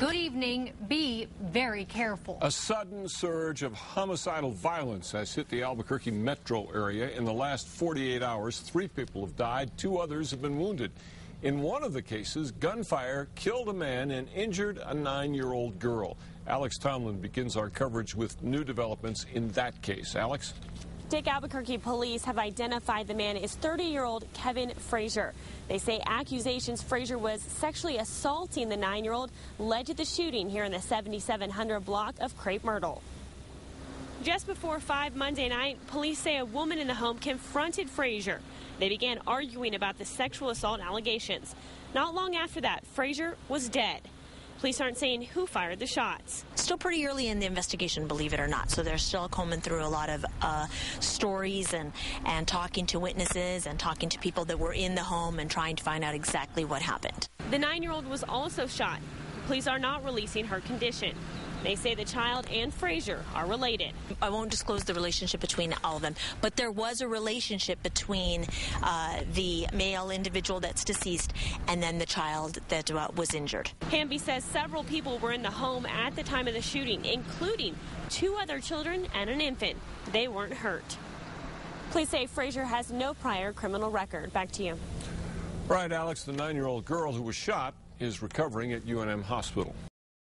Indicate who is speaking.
Speaker 1: Good evening. Be very careful.
Speaker 2: A sudden surge of homicidal violence has hit the Albuquerque metro area. In the last 48 hours, three people have died, two others have been wounded. In one of the cases, gunfire killed a man and injured a nine-year-old girl. Alex Tomlin begins our coverage with new developments in that case. Alex?
Speaker 3: Dick Albuquerque police have identified the man as 30-year-old Kevin Frazier. They say accusations Frazier was sexually assaulting the nine-year-old led to the shooting here in the 7700 block of Crepe Myrtle. Just before 5 Monday night, police say a woman in the home confronted Frazier. They began arguing about the sexual assault allegations. Not long after that, Frazier was dead. Police aren't saying who fired the shots.
Speaker 4: Still pretty early in the investigation, believe it or not. So they're still combing through a lot of uh, stories and, and talking to witnesses and talking to people that were in the home and trying to find out exactly what happened.
Speaker 3: The nine year old was also shot. Police are not releasing her condition. They say the child and Frazier are related.
Speaker 4: I won't disclose the relationship between all of them, but there was a relationship between uh, the male individual that's deceased and then the child that uh, was injured.
Speaker 3: Hamby says several people were in the home at the time of the shooting, including two other children and an infant. They weren't hurt. Police say Frazier has no prior criminal record. Back to you.
Speaker 2: Right, Alex, the nine-year-old girl who was shot is recovering at UNM Hospital.